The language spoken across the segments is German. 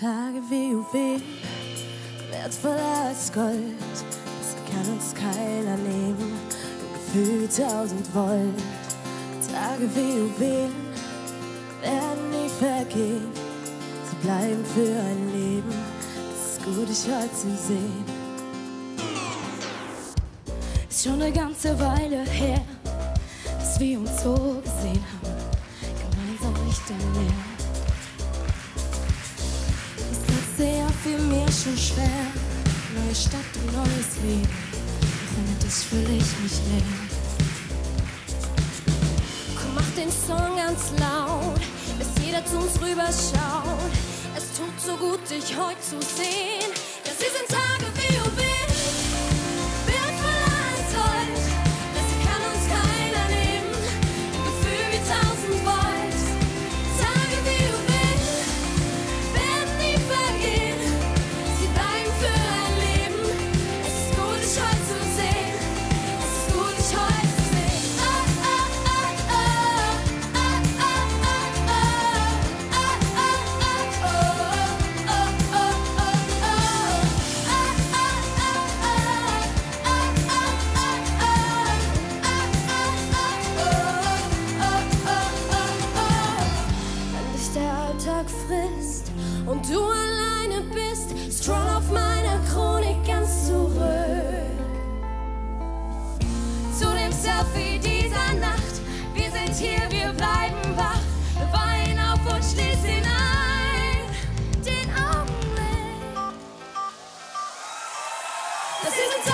Tage wie Juwelen, wertvoller als Gold. Das kann uns keiner nehmen, ein Gefühl wie tausend Volt. Tage wie Juwelen werden nie vergehen, sie bleiben für ein Leben. Es ist gut, dich heute zu sehen. Ist schon eine ganze Weile her, dass wir uns so gesehen schon schwer. Neue Stadt und neues Leben. Doch ohne dich fühle ich mich leer. Komm, mach den Song ganz laut, bis jeder zu uns rüberschaut. Es tut so gut, dich heute zu sehen. Ja, sie sind und du alleine bist, strong auf meiner Chronik ganz zurück. Zu dem Selfie dieser Nacht, wir sind hier, wir bleiben wach, wir weinen auf und schließen hinein den Augenblick. Das sind Tage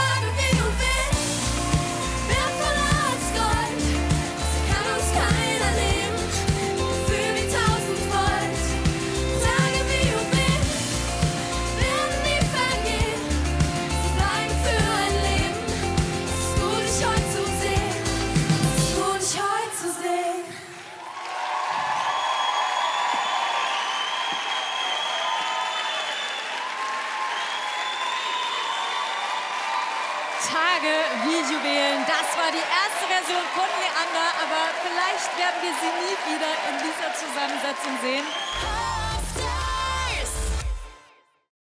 Tage wie Juwelen. Das war die erste Version von Leander, aber vielleicht werden wir sie nie wieder in dieser Zusammensetzung sehen.